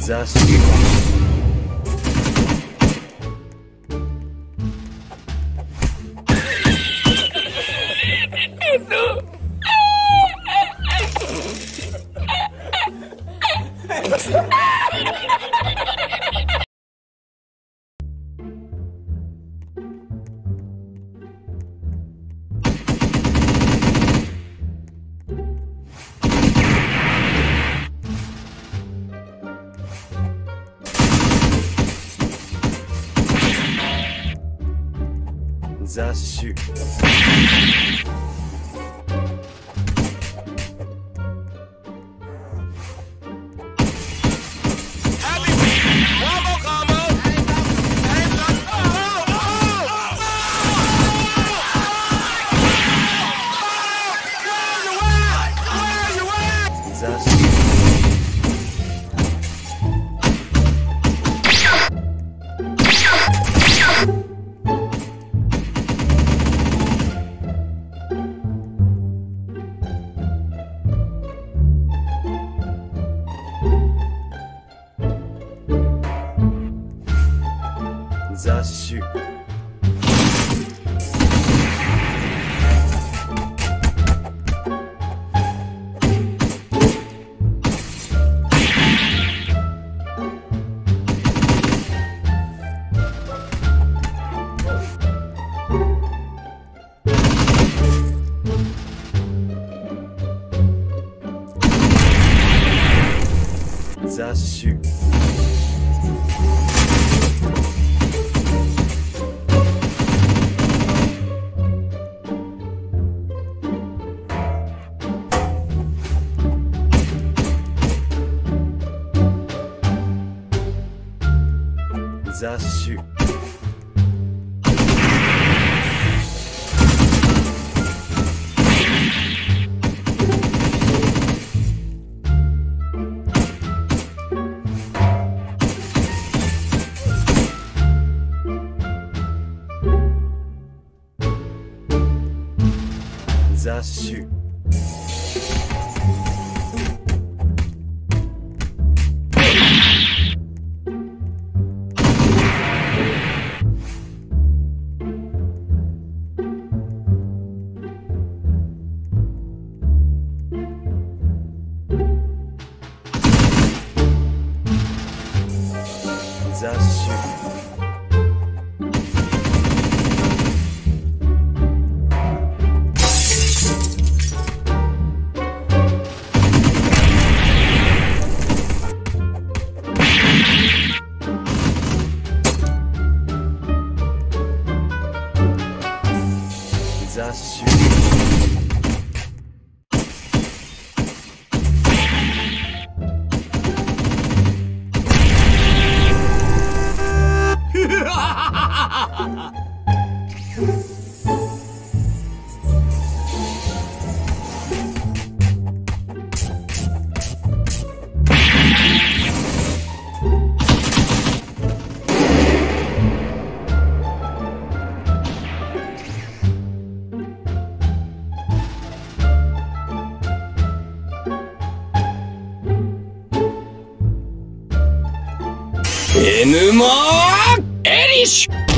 disaster. 雑種雑種雑種雑種雑種。雑種。Jesus. N マーエリッシュ。